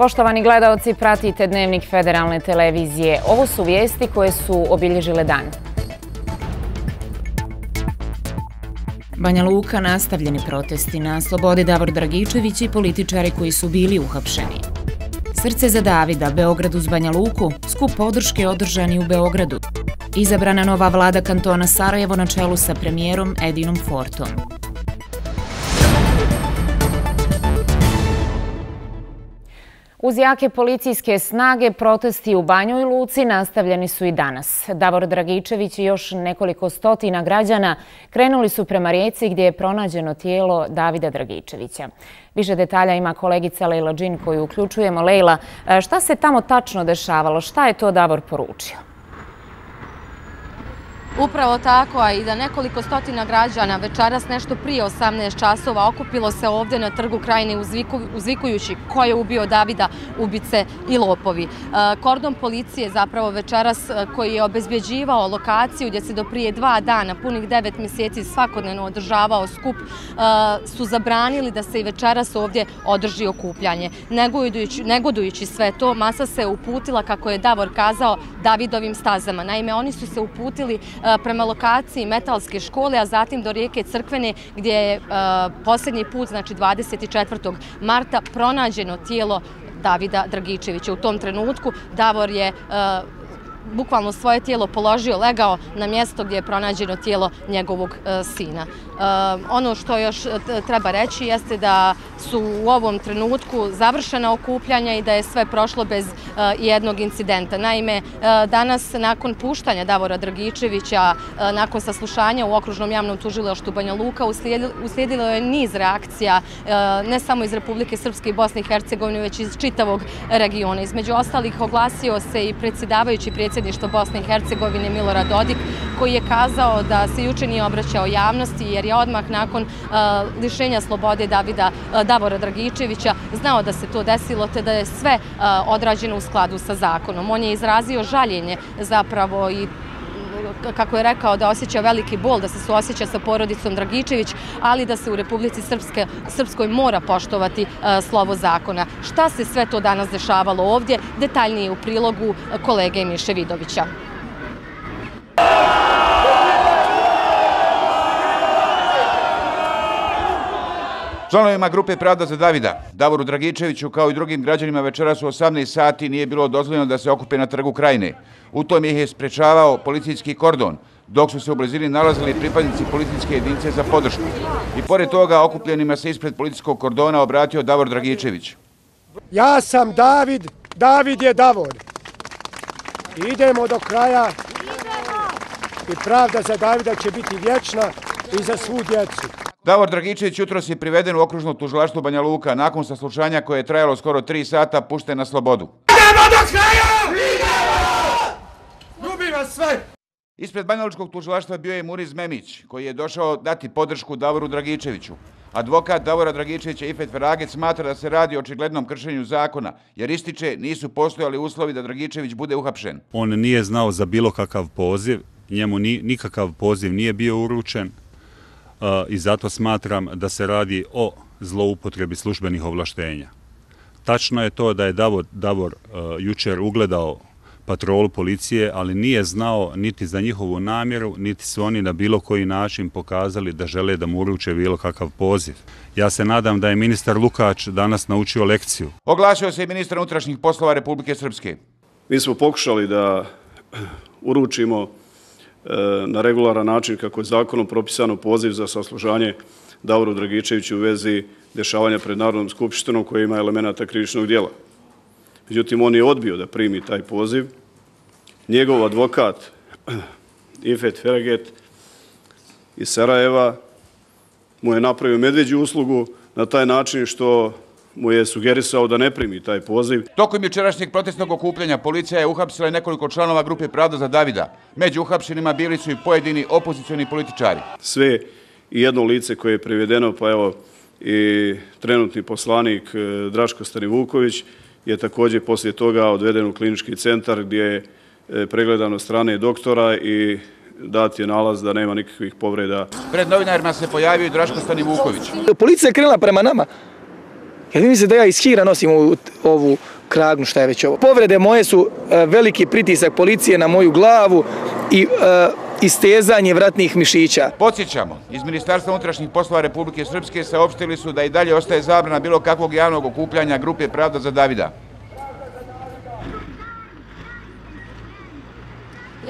Poštovani gledalci, pratite Dnevnik federalne televizije. Ovo su vijesti koje su obilježile dan. Banja Luka nastavljeni protesti na slobodi Davor Dragičević i političari koji su bili uhapšeni. Srce za Davida, Beograd uz Banja Luku, skup podrške održani u Beogradu. Izabrana nova vlada kantona Sarajevo na čelu sa premijerom Edinom Fortom. Uz jake policijske snage, protesti u Banjoj Luci nastavljeni su i danas. Davor Dragičević i još nekoliko stotina građana krenuli su prema rijeci gdje je pronađeno tijelo Davida Dragičevića. Više detalja ima kolegica Lejla Džin koju uključujemo. Lejla, šta se tamo tačno dešavalo? Šta je to Davor poručio? Upravo tako, a i da nekoliko stotina građana večeras nešto prije 18 časova okupilo se ovdje na trgu krajine uzvikujući ko je ubio Davida, ubice i lopovi. E, kordon policije zapravo večeras e, koji je obezbjeđivao lokaciju gdje se do prije dva dana, punih devet mjeseci svakodnevno održavao skup, e, su zabranili da se i večeras ovdje održi okupljanje. Negodujući sve to, masa se uputila, kako je Davor kazao, Davidovim stazama. Naime, oni su se uputili prema lokaciji metalske škole, a zatim do rijeke Crkvene gdje je posljednji put, znači 24. marta, pronađeno tijelo Davida Dragičevića. U tom trenutku Davor je bukvalno svoje tijelo položio, legao na mjesto gdje je pronađeno tijelo njegovog e, sina. E, ono što još e, treba reći jeste da su u ovom trenutku završena okupljanja i da je sve prošlo bez e, jednog incidenta. Naime, e, danas nakon puštanja Davora Dragičevića, nakon saslušanja u okružnom javnom tužiloštu Banja Luka, uslijedilo je niz reakcija ne samo iz Republike Srpske i Bosne i Hercegovine, već iz čitavog regiona. Između ostalih oglasio se i predsjedavajući predsjednik predsjedništvo Bosne i Hercegovine Milorad Dodik, koji je kazao da se juče nije obraćao javnosti jer je odmah nakon uh, lišenja slobode Davida uh, Davora Dragičevića znao da se to desilo te da je sve uh, odrađeno u skladu sa zakonom. On je izrazio žaljenje zapravo i E, kako je rekao, da osjeća veliki bol, da se suosjeća sa porodicom Dragičević, ali da se u Republici Srpskoj mora poštovati e, slovo zakona. Šta se sve to danas dešavalo ovdje, detaljnije u prilogu e, kolege Miše Vidovića. Članovima grupe Pravda za Davida, Davoru Dragičeviću kao i drugim građanima večeras u 18 sati nije bilo dozvoljeno da se okupe na trgu krajine. U tom ih je sprečavao policijski kordon, dok su se u blizini nalazili pripadnici policijske jedinice za podršku. I pored toga okupljenima se ispred policijskog kordona obratio Davor Dragičević. Ja sam David, David je Davor. Idemo do kraja i pravda za Davida će biti vječna i za svu djecu. Davor Dragičević jutro si priveden u okružnu tužilaštvu Banja Luka. Nakon saslušanja koje je trajalo skoro tri sata, pušten na slobodu. Idemo do kraja! Idemo! Vas sve! Ispred Banja Lučkog tužilaštva bio je Muriz Memić, koji je došao dati podršku Davoru Dragičeviću. Advokat Davora Dragičevića Ifet Veragec smatra da se radi o očiglednom kršenju zakona, jer ističe nisu postojali uslovi da Dragičević bude uhapšen. On nije znao za bilo kakav poziv, njemu nikakav poziv nije bio uručen, i zato smatram da se radi o zloupotrebi službenih ovlaštenja. Tačno je to da je Davor, Davor jučer ugledao patrolu policije, ali nije znao niti za njihovu namjeru, niti su oni na bilo koji način pokazali da žele da mu uruče bilo kakav poziv. Ja se nadam da je ministar Lukač danas naučio lekciju. Oglašio se i ministar unutrašnjih poslova Republike Srpske. Mi smo pokušali da uručimo E, na regularan način kako je zakonom propisano poziv za saslužanje Davoru Dragičeviću u vezi dešavanja pred Narodnom skupštinom koja ima elemenata krivičnog dijela. Međutim, on je odbio da primi taj poziv. Njegov advokat, Ifet Feraget iz Sarajeva, mu je napravio medveđu uslugu na taj način što mu je sugerisao da ne primi taj poziv. Tokom jučerašnjeg protestnog okupljanja policija je uhapsila nekoliko članova grupe Pravda za Davida. Među uhapšenima bili su i pojedini opozicioni političari. Sve i jedno lice koje je privedeno, pa evo i trenutni poslanik e, Draško Stanivuković je također poslije toga odveden u klinički centar gdje je e, pregledano strane doktora i dat je nalaz da nema nikakvih povreda. Pred novinarima se pojavio i Draško Stanivuković. Policija je krenula prema nama, Jel vi mislite da ja iz hira nosim ovu, ovu kragnu, šta je već ovo? Povrede moje su e, veliki pritisak policije na moju glavu i e, istezanje vratnih mišića. Podsjećamo, iz Ministarstva unutrašnjih poslova Republike Srpske saopštili su da i dalje ostaje zabrana bilo kakvog javnog okupljanja grupe Pravda za Davida.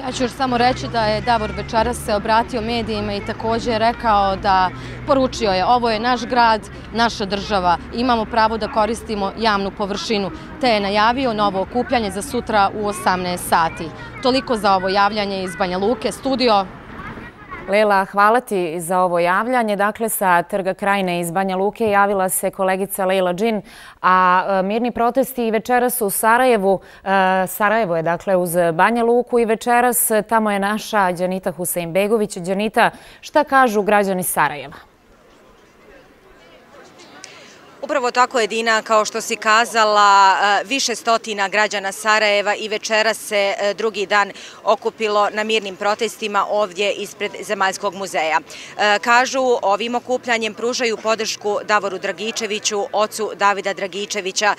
Ja ću još samo reći da je Davor večeras se obratio medijima i također rekao da poručio je ovo je naš grad, naša država, imamo pravo da koristimo javnu površinu, te je najavio novo okupljanje za sutra u 18 sati. Toliko za ovo javljanje iz Banja Luke. Studio, Lela, hvala ti za ovo javljanje. Dakle, sa Trga Krajine iz Banja Luke javila se kolegica Leila Džin, a e, mirni protesti večeras u Sarajevu. E, Sarajevo je dakle uz Banja Luku i večeras tamo je naša Đanita Husein-Begović. Đanita, šta kažu građani Sarajeva? Upravo tako je Dina, kao što si kazala, e, više stotina građana Sarajeva i večera se e, drugi dan okupilo na mirnim protestima ovdje ispred Zemaljskog muzeja. E, kažu, ovim okupljanjem pružaju podršku Davoru Dragičeviću, ocu Davida Dragičevića,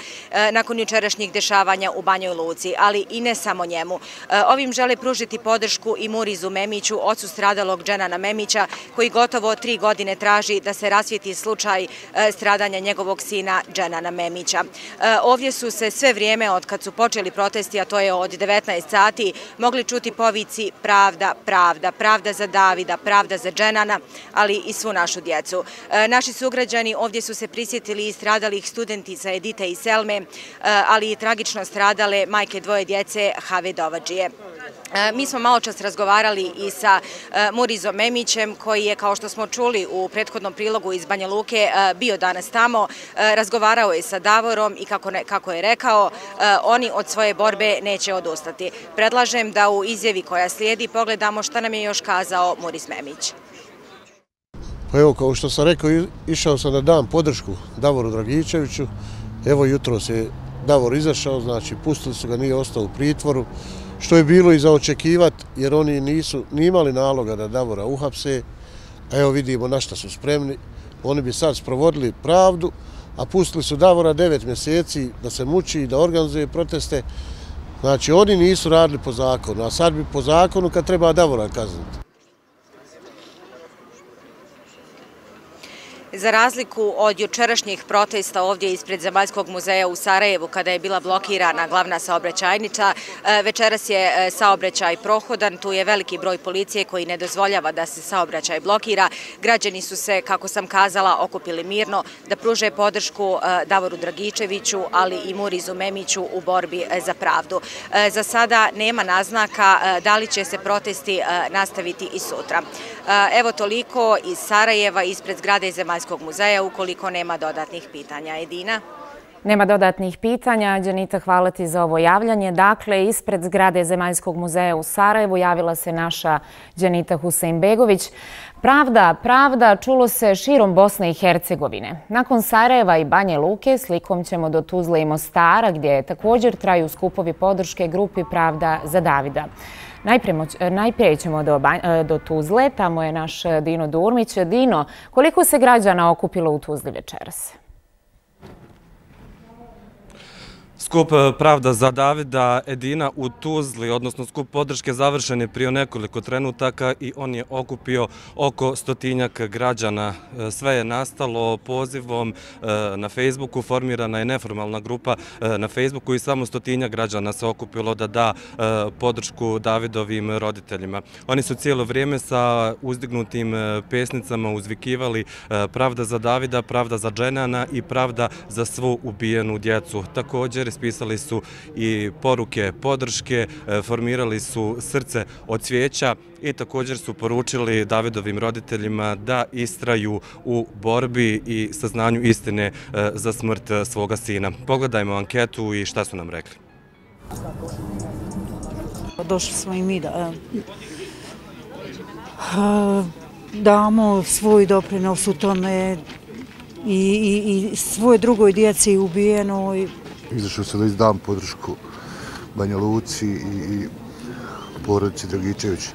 nakon jučerašnjih dešavanja u Banjoj Luci, ali i ne samo njemu. Ovim žele pružiti podršku i Murizu Memiću, ocu stradalog Dženana Memića, koji gotovo tri godine traži da se rasvijeti slučaj stradanja njegovog njegovog sina Dženana Memića. E, ovdje su se sve vrijeme od kad su počeli protesti, a to je od 19 sati, mogli čuti povici pravda, pravda, pravda za Davida, pravda za Dženana, ali i svu našu djecu. E, naši sugrađani ovdje su se prisjetili i stradalih studentica Edite i Selme, e, ali i tragično stradale majke dvoje djece Have Dovađije. E, mi smo malo čas razgovarali i sa e, Murizom Memićem koji je, kao što smo čuli u prethodnom prilogu iz Banja Luke, e, bio danas tamo, razgovarao je sa Davorom i kako je rekao, oni od svoje borbe neće odustati. Predlažem da u izjevi koja slijedi pogledamo šta nam je još kazao Muriz Memić. Pa evo, kao što sam rekao, išao sam da dam podršku Davoru Dragićeviću. Evo, jutro se Davor izašao, znači pustili su ga, nije ostao u pritvoru što je bilo i za očekivat, jer oni nisu ni imali naloga da Davora uhapse, a evo vidimo na šta su spremni. Oni bi sad sprovodili pravdu, a pustili su Davora devet mjeseci da se muči i da organizuje proteste. Znači, oni nisu radili po zakonu, a sad bi po zakonu kad treba Davora kazniti. Za razliku od jučerašnjih protesta ovdje ispred Zemaljskog muzeja u Sarajevu, kada je bila blokirana glavna saobraćajnica, e, večeras je e, saobraćaj prohodan, tu je veliki broj policije koji ne dozvoljava da se saobraćaj blokira. Građani su se, kako sam kazala, okupili mirno da pruže podršku e, Davoru Dragičeviću, ali i Murizu Memiću u borbi za pravdu. Za sada nema naznaka da li će se protesti nastaviti i sutra. Evo toliko iz Sarajeva, ispred zgrade Zemaljskog muzeja ukoliko nema dodatnih pitanja. Edina? Nema dodatnih pitanja. Đanita, hvala ti za ovo javljanje. Dakle, ispred zgrade Zemaljskog muzeja u Sarajevu javila se naša Đanita Husein-Begović. Pravda, pravda, čulo se širom Bosne i Hercegovine. Nakon Sarajeva i Banje Luke, slikom ćemo do Tuzle i Mostara, gdje također traju skupovi podrške grupi Pravda za Davida. E, najprije ćemo do, e, do Tuzle, tamo je naš e, Dino Durmić. Dino, koliko se građana okupilo u Tuzli večeras? Skup e, Pravda za Davida Edina u Tuzli, odnosno skup podrške završen je prije nekoliko trenutaka i on je okupio oko stotinjak građana. E, sve je nastalo pozivom e, na Facebooku, formirana je neformalna grupa na Facebooku i samo stotinjak građana se okupilo da da podršku Davidovim roditeljima. Oni su cijelo vrijeme sa uzdignutim pesnicama uzvikivali Pravda za Davida, Pravda za Dženana i Pravda za svu ubijenu djecu. Također ispisali su i poruke podrške, e, formirali su srce od cvijeća i također su poručili Davidovim roditeljima da istraju u borbi i saznanju istine e, za smrt svoga sina. Pogledajmo anketu i šta su nam rekli. Došli smo i mi da e, damo svoj doprinos u tome i svoje drugoj djeci ubijenoj izašao se da izdam podršku Banja Luci i porodici Dragičević.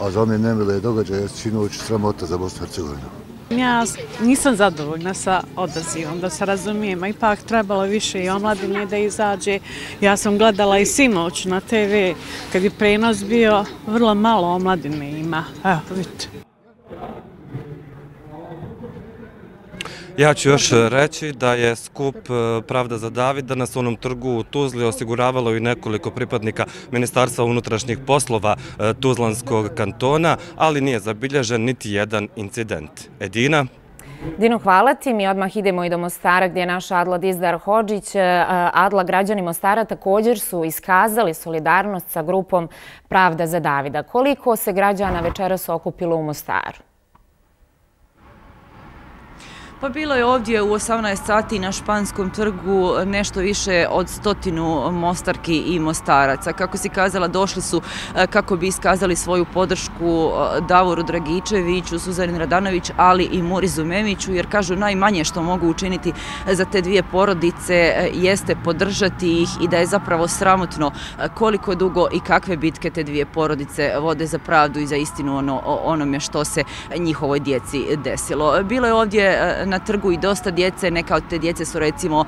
A za one nemile događaje je sinoć sramota za Bosnu i Hercegovinu. Ja nisam zadovoljna sa odazivom, da se razumijem, a ipak trebalo više i omladine da izađe. Ja sam gledala i sinoć na TV, kad je prenos bio, vrlo malo omladine ima. Evo, vidite. Ja ću još e, reći da je skup e, Pravda za Davida na svonom trgu u Tuzli osiguravalo i nekoliko pripadnika Ministarstva unutrašnjih poslova e, Tuzlanskog kantona, ali nije zabilježen niti jedan incident. Edina? Dino, hvala ti. Mi odmah idemo i do Mostara gdje je naš Adla Dizdar Hođić. Adla, građani Mostara također su iskazali solidarnost sa grupom Pravda za Davida. Koliko se građana večeras okupilo u Mostaru? Pa bilo je ovdje u 18 sati na Španskom trgu nešto više od stotinu mostarki i mostaraca. Kako si kazala, došli su e, kako bi iskazali svoju podršku e, Davoru Dragičeviću, Suzanin Radanović, ali i Morizu Memiću, jer kažu najmanje što mogu učiniti za te dvije porodice e, jeste podržati ih i da je zapravo sramotno koliko dugo i kakve bitke te dvije porodice vode za pravdu i za istinu ono, onome što se njihovoj djeci desilo. Bilo je ovdje na trgu i dosta djece, neka od te djece su recimo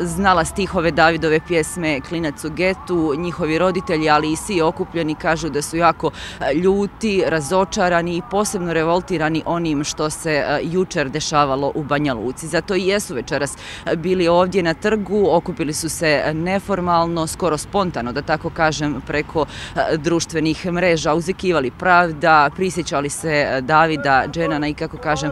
znala stihove Davidove pjesme Klinac u getu, njihovi roditelji, ali i svi okupljeni kažu da su jako ljuti, razočarani i posebno revoltirani onim što se jučer dešavalo u Banja Luci. Zato i jesu večeras bili ovdje na trgu, okupili su se neformalno, skoro spontano, da tako kažem, preko društvenih mreža, uzikivali pravda, prisjećali se Davida, Dženana i kako kažem,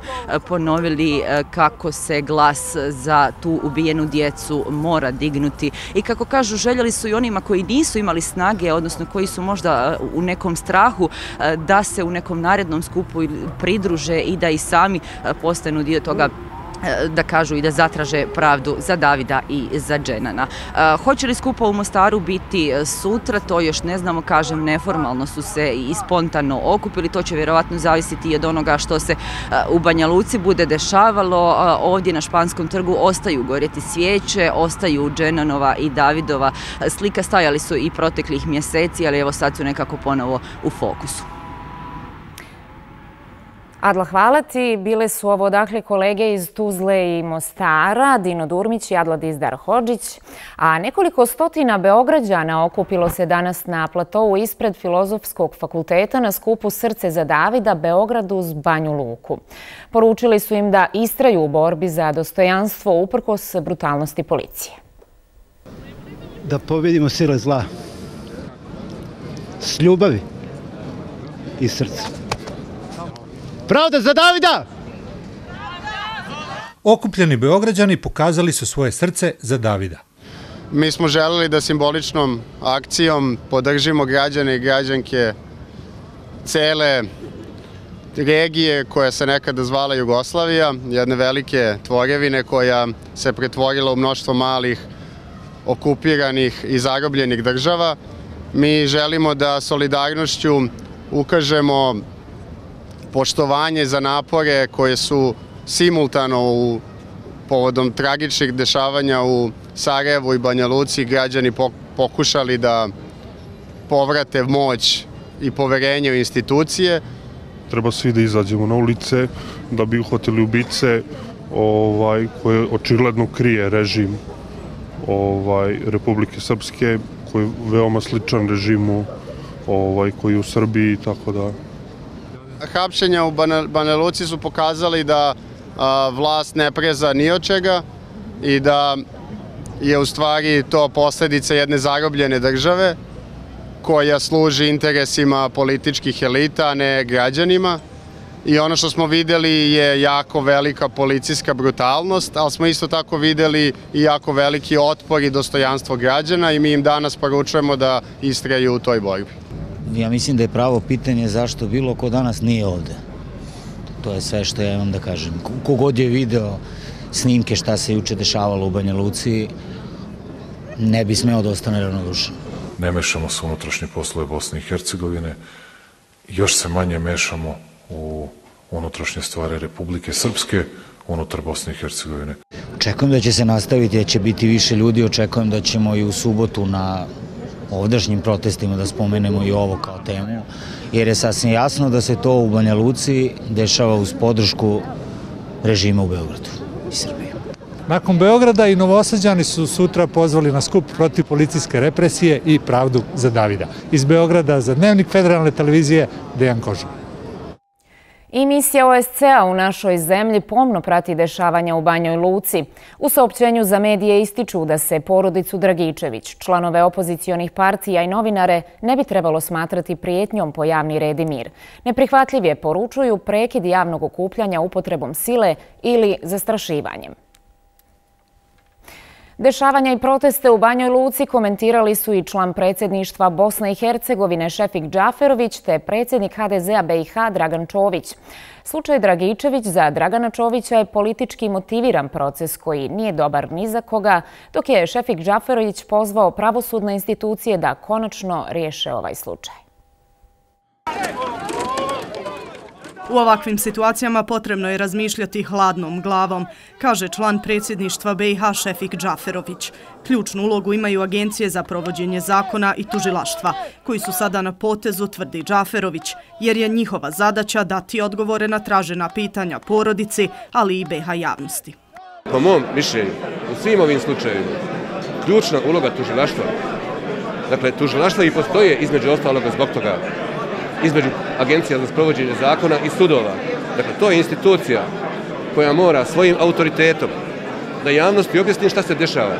ponovili E, kako se glas za tu ubijenu djecu mora dignuti. I kako kažu željeli su i onima koji nisu imali snage, odnosno koji su možda e, u nekom strahu e, da se u nekom narednom skupu pridruže i da i sami postanu dio toga E, da kažu i da zatraže pravdu za Davida i za Dženana. E, hoće li skupa u Mostaru biti e, sutra, to još ne znamo, kažem, neformalno su se i spontano okupili, to će vjerovatno zavisiti i od onoga što se u Banja Luci bude dešavalo. Ovdje na Španskom trgu ostaju gorjeti svijeće, ostaju Dženanova i Davidova slika, stajali su i proteklih mjeseci, ali evo sad su nekako ponovo u fokusu. Adla, hvala ti. Bile su ovo dakle kolege iz Tuzle i Mostara, Dino Durmić i Adla Dizdar Hođić. A nekoliko stotina Beograđana okupilo se danas na platovu ispred Filozofskog fakulteta na skupu Srce za Davida Beogradu uz Banju Luku. Poručili su im da istraju u borbi za dostojanstvo uprkos brutalnosti policije. Da pobedimo sile zla s ljubavi i srcem. Pravda za Davida! Okupljeni Beograđani pokazali su svoje srce za Davida. Mi smo želeli da simboličnom akcijom podržimo građane i građanke cele regije koja se nekada zvala Jugoslavija, jedne velike tvorevine koja se pretvorila u mnoštvo malih okupiranih i zarobljenih država. Mi želimo da solidarnošću ukažemo poštovanje za napore koje su simultano u povodom tragičnih dešavanja u Sarajevu i Banja Luci građani pokušali da povrate moć i poverenje u institucije. Treba svi da izađemo na ulice da bi uhvatili ubice ovaj, koje očigledno krije režim ovaj, Republike Srpske koji je veoma sličan režimu ovaj, koji je u Srbiji tako da hapšenja u Banja Luci su pokazali da vlast ne preza ni od čega i da je u stvari to posljedica jedne zarobljene države koja služi interesima političkih elita, a ne građanima. I ono što smo videli je jako velika policijska brutalnost, ali smo isto tako videli i jako veliki otpor i dostojanstvo građana i mi im danas poručujemo da istraju u toj borbi ja mislim da je pravo pitanje zašto bilo ko danas nije ovde. To je sve što ja imam da kažem. Kogod je video snimke šta se juče dešavalo u Banja Luci, ne bi smeo da ostane ravnodušan. Ne mešamo se unutrašnje poslove Bosne i Hercegovine, još se manje mešamo u unutrašnje stvari Republike Srpske, unutar Bosne i Hercegovine. Očekujem da će se nastaviti, da će biti više ljudi, očekujem da ćemo i u subotu na ovdašnjim protestima da spomenemo i ovo kao temu, jer je sasvim jasno da se to u Banja Luci dešava uz podršku režima u Beogradu i Srbiji. Nakon Beograda i Novosađani su sutra pozvali na skup protiv policijske represije i pravdu za Davida. Iz Beograda za Dnevnik federalne televizije Dejan Kožu. I misija OSCE-a u našoj zemlji pomno prati dešavanja u Banjoj Luci. U saopćenju za medije ističu da se porodicu Dragičević, članove opozicijonih partija i novinare ne bi trebalo smatrati prijetnjom po javni red i mir. Neprihvatljiv je poručuju prekid javnog okupljanja upotrebom sile ili zastrašivanjem. Dešavanja i proteste u Banjoj Luci komentirali su i član predsjedništva Bosne i Hercegovine Šefik Džaferović te predsjednik HDZ-a BiH Dragan Čović. Slučaj Dragičević za Dragana Čovića je politički motiviran proces koji nije dobar ni za koga, dok je Šefik Džaferović pozvao pravosudne institucije da konačno riješe ovaj slučaj. U ovakvim situacijama potrebno je razmišljati hladnom glavom, kaže član predsjedništva BiH Šefik Džaferović. Ključnu ulogu imaju agencije za provođenje zakona i tužilaštva, koji su sada na potezu, tvrdi Džaferović, jer je njihova zadaća dati odgovore na tražena pitanja porodici, ali i BiH javnosti. Po mom mišljenju, u svim ovim slučajevima, ključna uloga tužilaštva, dakle, tužilaštva i postoje između ostaloga zbog toga između agencija za sprovođenje zakona i sudova. Dakle, to je institucija koja mora svojim autoritetom da javnosti objasni šta se dešava.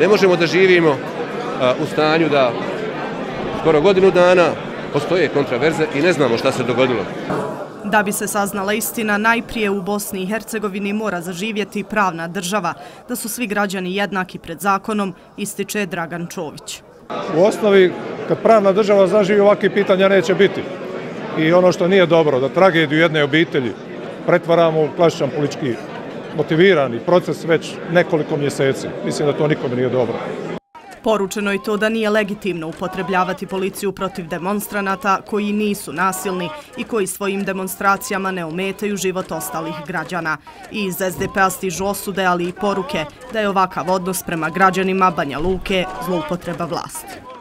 Ne možemo da živimo u stanju da skoro godinu dana postoje kontraverze i ne znamo šta se dogodilo. Da bi se saznala istina, najprije u Bosni i Hercegovini mora zaživjeti pravna država, da su svi građani jednaki pred zakonom, ističe Dragan Čović. U osnovi, kad pravna država zaživi, ovakve pitanja neće biti. I ono što nije dobro, da tragediju jedne obitelji pretvaramo u klasičan politički motivirani proces već nekoliko mjeseci. Mislim da to nikome nije dobro. Poručeno je to da nije legitimno upotrebljavati policiju protiv demonstranata koji nisu nasilni i koji svojim demonstracijama ne ometaju život ostalih građana. I iz SDP-a stižu osude, ali i poruke da je ovakav odnos prema građanima Banja Luke zloupotreba vlasti.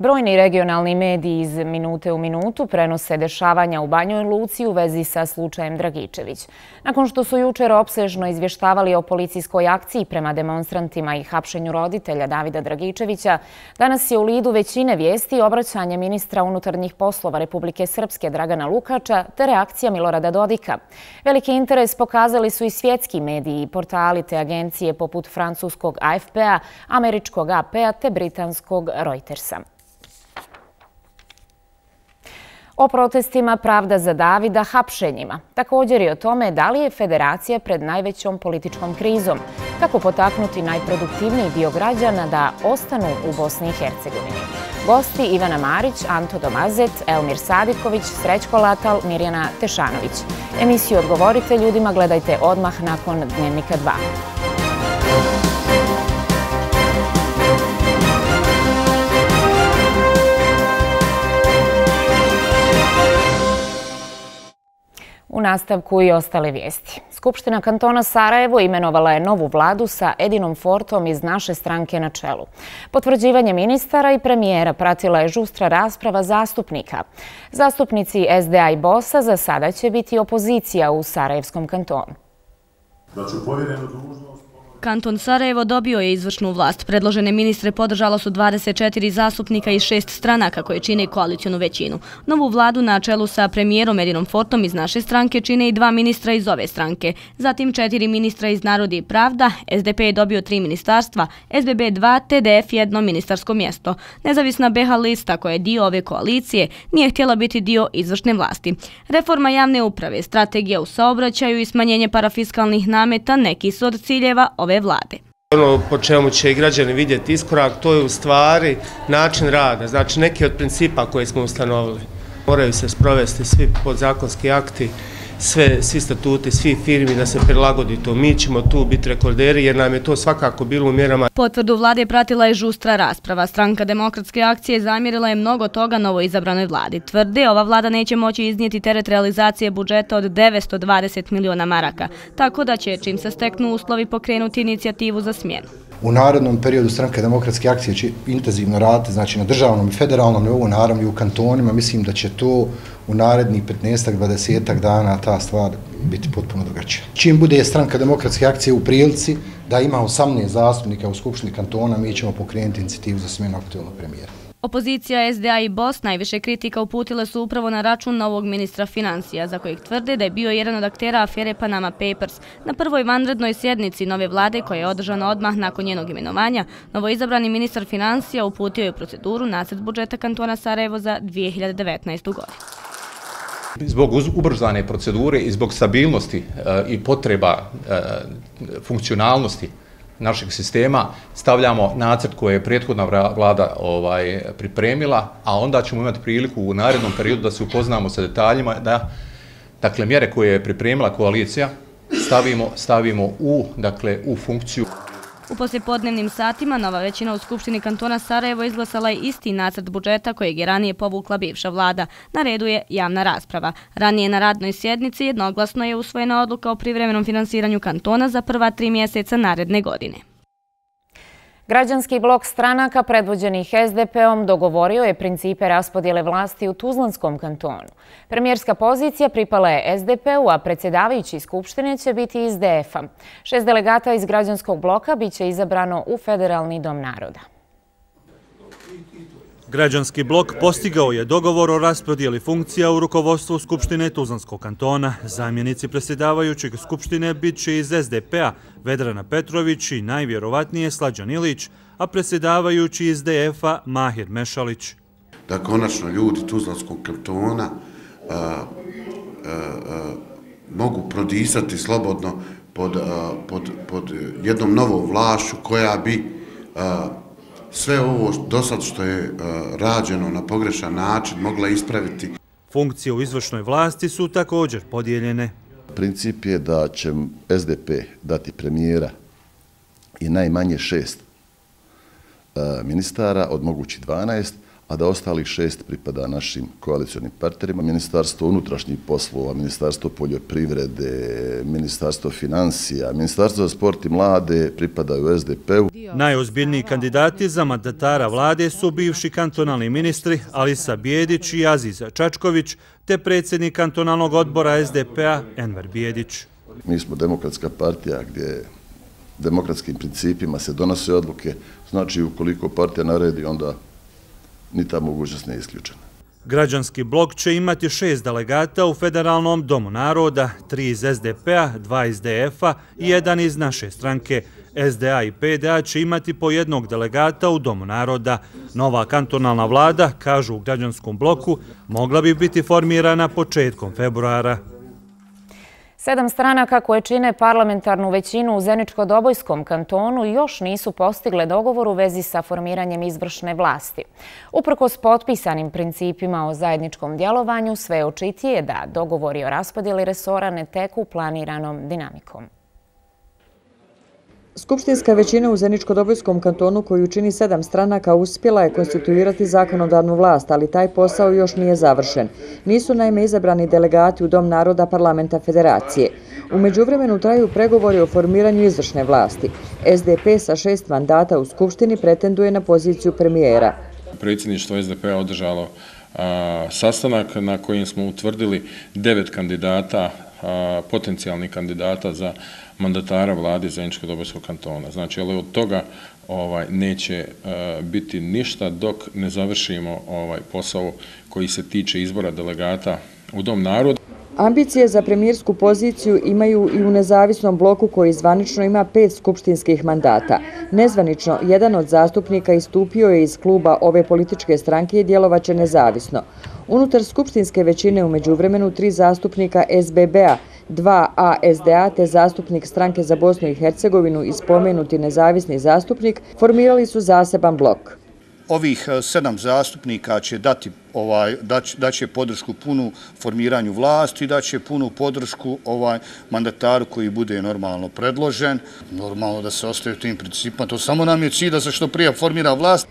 Brojni regionalni mediji iz minute u minutu prenose dešavanja u Banjoj Luci u vezi sa slučajem Dragičević. Nakon što su jučer opsežno izvještavali o policijskoj akciji prema demonstrantima i hapšenju roditelja Davida Dragičevića, danas je u lidu većine vijesti obraćanje ministra unutarnjih poslova Republike Srpske Dragana Lukača te reakcija Milorada Dodika. Veliki interes pokazali su i svjetski mediji i portali te agencije poput francuskog AFP-a, američkog AP-a te britanskog Reutersa o protestima Pravda za Davida hapšenjima. Također i o tome da li je federacija pred najvećom političkom krizom, kako potaknuti najproduktivniji dio građana da ostanu u Bosni i Hercegovini. Gosti Ivana Marić, Anto Domazet, Elmir Sadiković, Srećko Latal, Mirjana Tešanović. Emisiju Odgovorite ljudima gledajte odmah nakon Dnevnika 2. U nastavku i ostale vijesti. Skupština kantona Sarajevo imenovala je novu vladu sa Edinom Fortom iz naše stranke na čelu. Potvrđivanje ministara i premijera pratila je žustra rasprava zastupnika. Zastupnici SDA i BOS-a za sada će biti opozicija u Sarajevskom kantonu. Znači, da ću povjerenu dužnost Kanton Sarajevo dobio je izvršnu vlast. Predložene ministre podržalo su 24 zastupnika iz šest stranaka koje čine koalicijonu većinu. Novu vladu na čelu sa premijerom Edinom Fortom iz naše stranke čine i dva ministra iz ove stranke. Zatim četiri ministra iz Narodi i Pravda, SDP je dobio tri ministarstva, SBB dva, TDF jedno ministarsko mjesto. Nezavisna BH lista koja je dio ove koalicije nije htjela biti dio izvršne vlasti. Reforma javne uprave, strategija u saobraćaju i smanjenje parafiskalnih nameta neki su od ciljeva ove ove vlade. Ono po čemu će i građani vidjeti iskorak, to je u stvari način rada, znači neki od principa koje smo ustanovili. Moraju se sprovesti svi podzakonski akti, sve, svi statuti, svi firmi da se prilagodi to. Mi ćemo tu biti rekorderi jer nam je to svakako bilo u mjerama. Potvrdu vlade pratila je žustra rasprava. Stranka demokratske akcije zamjerila je mnogo toga novo izabranoj vladi. Tvrde, ova vlada neće moći iznijeti teret realizacije budžeta od 920 miliona maraka, tako da će čim se steknu uslovi pokrenuti inicijativu za smjenu. U narednom periodu stranka demokratske akcije će intenzivno raditi znači na državnom i federalnom nivou, naravno i u kantonima. Mislim da će to u narednih 15-20 dana ta stvar biti potpuno drugačija. Čim bude stranka demokratske akcije u prilici da ima 18 zastupnika u Skupštini kantona, mi ćemo pokrenuti inicijativu za smjenu aktualnog premijera. Opozicija SDA i BOS najviše kritika uputile su upravo na račun novog ministra financija, za kojeg tvrde da je bio jedan od aktera afere Panama Papers. Na prvoj vanrednoj sjednici nove vlade, koja je održana odmah nakon njenog imenovanja, novoizabrani ministar financija uputio je proceduru nacrt budžeta kantona Sarajevo za 2019. godinu. Zbog ubrzane procedure i zbog stabilnosti e, i potreba e, funkcionalnosti našeg sistema stavljamo nacrt koje je prethodna vlada ovaj pripremila, a onda ćemo imati priliku u narednom periodu da se upoznamo sa detaljima, da dakle mjere koje je pripremila koalicija stavimo stavimo u dakle u funkciju. U poslijepodnevnim satima nova većina u Skupštini kantona Sarajevo izglasala je isti nacrt budžeta kojeg je ranije povukla bivša vlada. Na redu je javna rasprava. Ranije na radnoj sjednici jednoglasno je usvojena odluka o privremenom finansiranju kantona za prva tri mjeseca naredne godine. Građanski blok stranaka predvođenih SDP-om dogovorio je principe raspodjele vlasti u Tuzlanskom kantonu. Premijerska pozicija pripala je SDP-u, a predsjedavajući Skupštine će biti iz DF-a. Šest delegata iz građanskog bloka biće izabrano u Federalni dom naroda. Građanski blok postigao je dogovor o raspodijeli funkcija u rukovodstvu Skupštine Tuzlanskog kantona. Zamjenici presjedavajućeg Skupštine bit će iz SDP-a Vedrana Petrović i najvjerovatnije Slađan Ilić, a presjedavajući iz DF-a Mahir Mešalić. Da konačno ljudi Tuzlanskog kantona mogu prodisati slobodno pod jednom novom vlašću koja bi sve ovo do sad što je e, rađeno na pogrešan način mogla ispraviti. Funkcije u izvršnoj vlasti su također podijeljene. Princip je da će SDP dati premijera i najmanje šest e, ministara od mogući 12, a da ostalih šest pripada našim koalicijonim partnerima, Ministarstvo unutrašnjih poslova, Ministarstvo poljoprivrede, Ministarstvo financija, Ministarstvo za sport i mlade pripadaju SDP-u. Najozbiljniji kandidati za mandatara vlade su bivši kantonalni ministri Alisa Bijedić i Aziz Čačković, te predsjednik kantonalnog odbora SDP-a Enver Bijedić. Mi smo demokratska partija gdje demokratskim principima se donose odluke, znači ukoliko partija naredi, onda ni ta mogućnost ne isključena. Građanski blok će imati šest delegata u Federalnom domu naroda, tri iz SDP-a, dva iz DF-a i jedan iz naše stranke. SDA i PDA će imati po jednog delegata u domu naroda. Nova kantonalna vlada, kažu u građanskom bloku, mogla bi biti formirana početkom februara. Sedam stranaka koje čine parlamentarnu većinu u Zeničko-Dobojskom kantonu još nisu postigle dogovor u vezi sa formiranjem izvršne vlasti. Uprko s potpisanim principima o zajedničkom djelovanju, sve očitije da dogovori o raspodjeli resora ne teku planiranom dinamikom. Skupštinska većina u Zeničko-Dobojskom kantonu koju čini sedam stranaka uspjela je konstituirati zakonodavnu vlast, ali taj posao još nije završen. Nisu naime izabrani delegati u Dom naroda parlamenta federacije. U međuvremenu traju pregovori o formiranju izvršne vlasti. SDP sa šest mandata u Skupštini pretenduje na poziciju premijera. Predsjedništvo SDP-a održalo sastanak na kojem smo utvrdili devet kandidata, potencijalnih kandidata za mandatara vlade Zeničko Dobojskog kantona. Znači, ali od toga ovaj neće uh, biti ništa dok ne završimo ovaj posao koji se tiče izbora delegata u Dom naroda. Ambicije za premijersku poziciju imaju i u nezavisnom bloku koji zvanično ima pet skupštinskih mandata. Nezvanično, jedan od zastupnika istupio je iz kluba ove političke stranke i djelovaće nezavisno. Unutar skupštinske većine umeđu vremenu tri zastupnika SBB-a, 2 ASDA te zastupnik stranke za Bosnu i Hercegovinu i spomenuti nezavisni zastupnik formirali su zaseban blok. Ovih eh, sedam zastupnika će dati ovaj, da će podršku punu formiranju vlasti, da će punu podršku ovaj mandataru koji bude normalno predložen. Normalno da se ostaje u tim principima. To samo nam je cilj da se što prije formira vlast.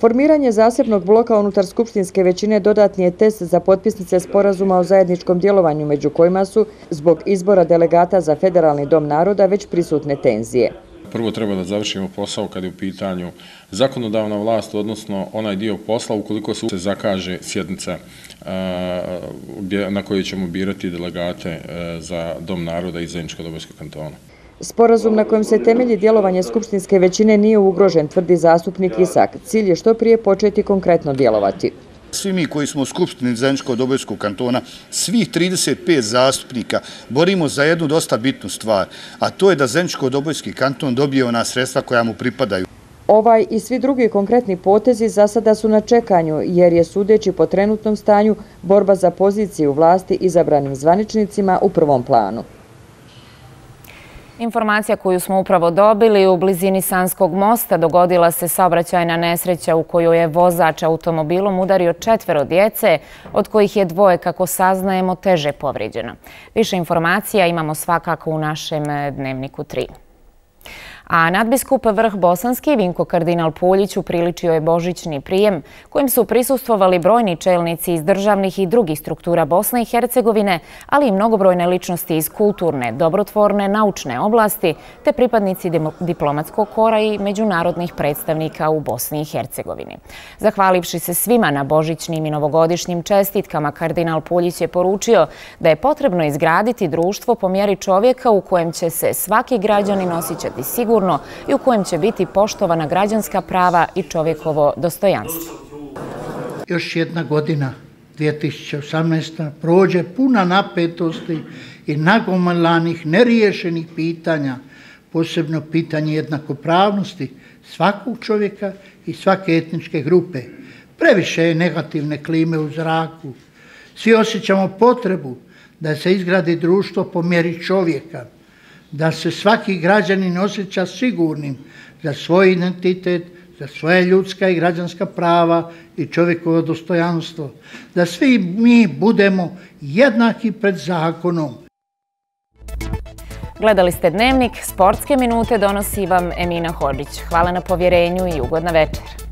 Formiranje zasebnog bloka unutar Skupštinske većine dodatni je test za potpisnice sporazuma o zajedničkom djelovanju, među kojima su, zbog izbora delegata za Federalni dom naroda, već prisutne tenzije. Prvo treba da završimo posao kad je u pitanju zakonodavna vlast, odnosno onaj dio posla ukoliko se zakaže sjednica e, na kojoj ćemo birati delegate e, za Dom naroda i Zeničko-Dobojskog kantona. Sporazum na kojem se temelji djelovanje Skupštinske većine nije ugrožen, tvrdi zastupnik Isak. Cilj je što prije početi konkretno djelovati. Svi mi koji smo u Skupštini Zeničko-Dobojskog kantona, svih 35 zastupnika, borimo za jednu dosta bitnu stvar, a to je da Zeničko-Dobojski kanton dobije ona sredstva koja mu pripadaju. Ovaj i svi drugi konkretni potezi za sada su na čekanju, jer je sudeći po trenutnom stanju borba za poziciju vlasti izabranim zvaničnicima u prvom planu. Informacija koju smo upravo dobili u blizini Sanskog mosta dogodila se saobraćajna nesreća u kojoj je vozač automobilom udario četvero djece, od kojih je dvoje, kako saznajemo, teže povrijeđeno. Više informacija imamo svakako u našem dnevniku 3. A nadbiskup vrh Bosanski, Vinko Kardinal Puljić, upriličio je božićni prijem kojim su prisustvovali brojni čelnici iz državnih i drugih struktura Bosne i Hercegovine, ali i mnogobrojne ličnosti iz kulturne, dobrotvorne, naučne oblasti, te pripadnici diplomatskog kora i međunarodnih predstavnika u Bosni i Hercegovini. Zahvalivši se svima na božićnim i novogodišnjim čestitkama, Kardinal Puljić je poručio da je potrebno izgraditi društvo po mjeri čovjeka u kojem će se svaki građanin osjećati sigurno sigurno i u kojem će biti poštovana građanska prava i čovjekovo dostojanstvo. Još jedna godina, 2018. prođe puna napetosti i nagomalanih neriješenih pitanja, posebno pitanje jednakopravnosti svakog čovjeka i svake etničke grupe. Previše je negativne klime u zraku. Svi osjećamo potrebu da se izgradi društvo po mjeri čovjeka, da se svaki građanin osjeća sigurnim za svoj identitet, za svoje ljudska i građanska prava i čovjekovo dostojanstvo, da svi mi budemo jednaki pred zakonom. Gledali ste Dnevnik, sportske minute donosi vam Emina Hođić. Hvala na povjerenju i ugodna večer.